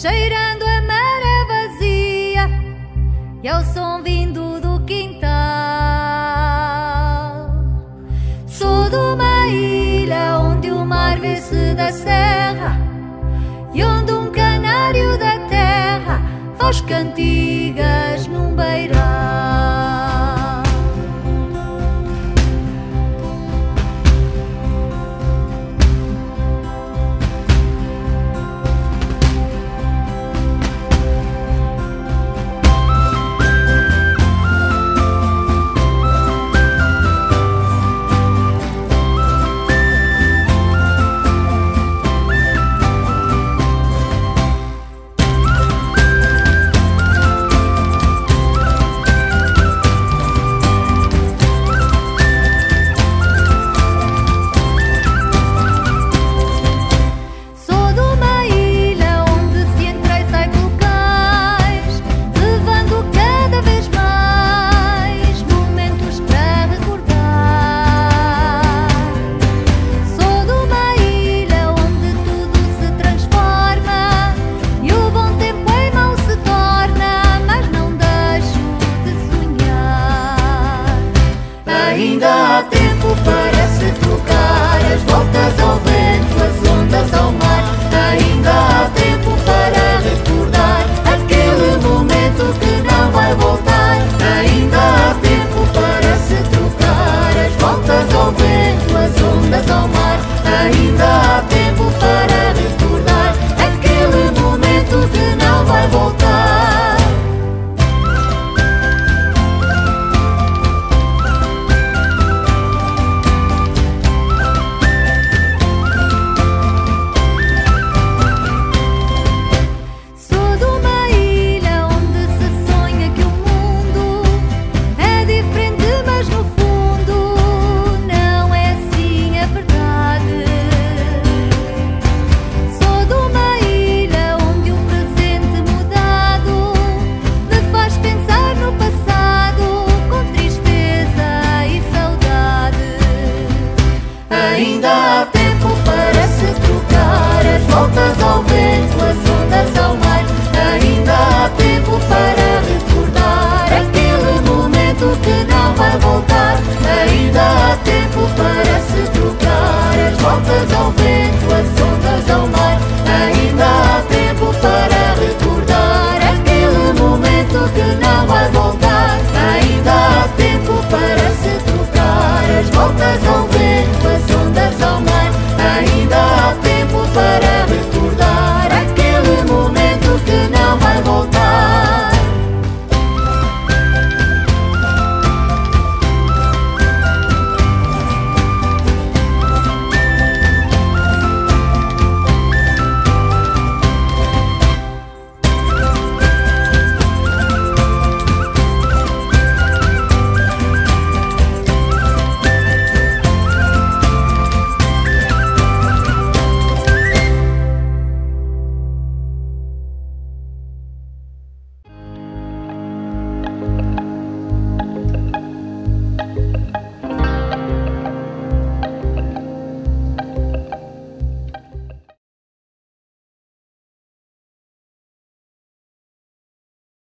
cheirando a maré vazia e ao som vindo do quintal. Sou de uma ilha onde o mar vê-se da serra e onde um canário da terra faz cantigas num beirão.